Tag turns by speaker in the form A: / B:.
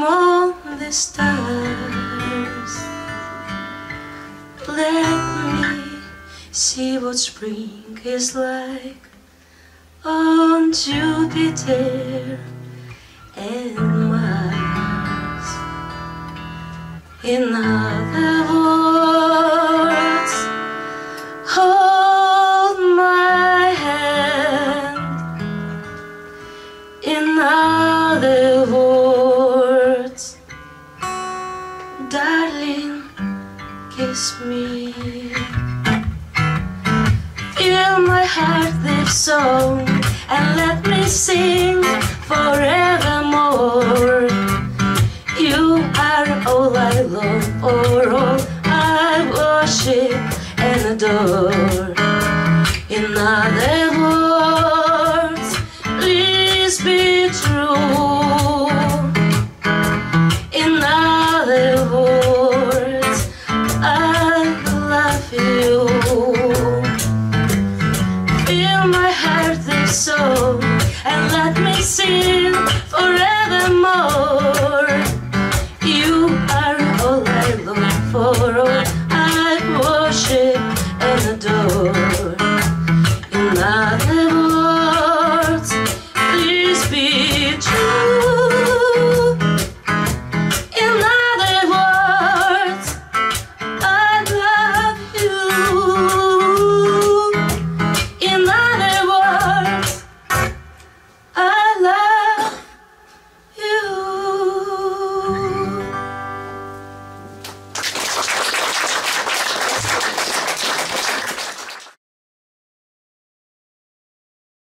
A: from the stars. Let me see what spring is like On Jupiter and Mars In other words kiss me. Fill my heart with song And let me sing forevermore. You are all I love Or all I worship and adore. In other words, please be true. sin forevermore.